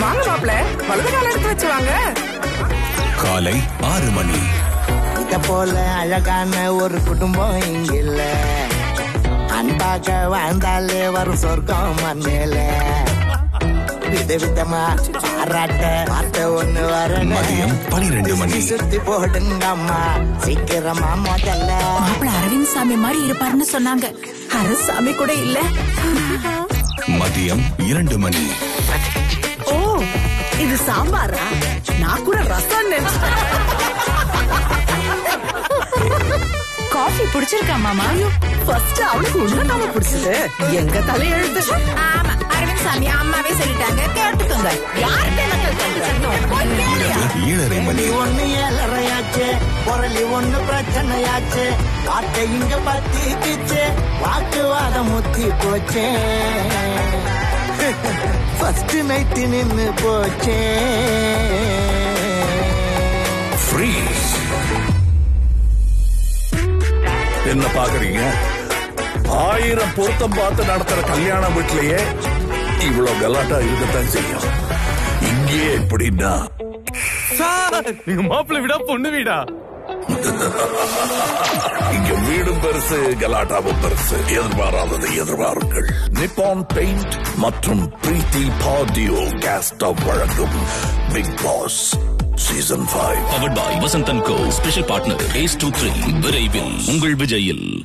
வாங்க மாப்பிள்ள வலது கால எடுத்து வச்சு வாங்க. காலை ஆறு மணி. இத போல அழகான ஒரு குடும்பம் இங்க இல்ல அன்பாக வாழ்ந்தாலே வரும் சொர்க்கம் மண்ணில சுத்தி போடுங்க அம்மா. சீக்கிரமா முதல்ல. அரவிந்த் சாமி மாதிரி இருப்பாருன்னு சொன்னாங்க. அரசாமி கூட இல்ல. மதியம் இரண்டு மணி. ஓ இது சாம்பாரா? நான் கூட ரசம் நினைச்சேன். காஃபி பிடிச்சிருக்கா மாமா? ஃபர்ஸ்ட் அவளுக்கு உண்மைதாம பிடிச்சது. எங்க தலையெழுத்து? சொல்லிட்டாங்க கேட்டுக்கோங்க. நீ ஒண்ணு ஏழரையாச்சு பொருளி ஒண்ணு பிரச்சனையாச்சு வார்த்தை இங்க பத்திக்கிச்சு வாக்குவாதம் முத்தி போச்சே. ஃபர்ஸ்ட் நைட்டு நின்னு போச்சே. ஃப்ரீஸ் என்ன பாக்குறீங்க? ஆயிரம் பொருத்தம் பார்த்து நடத்துற கல்யாண வீட்லயே இவ்வளவு கலாட்டா இருக்கத்தான் செய்யும். இங்கே எப்படின்னா? நீங்க மாப்பிள்ளை வீடா பொண்ணு வீடா? இங்க வீடும் பெருசு கலாட்டாவும் பெருசு. எதிர்பாராததை எதிர்பாருங்கள். நிப்பான் பெயிண்ட் மற்றும் பிரீத்தி பாடியோ கேஸ் ஸ்டவ் வழங்கும் Bigg Boss season five powered by Vasanth and co special partner ace two three விரைவில் உங்கள் விஜயில்.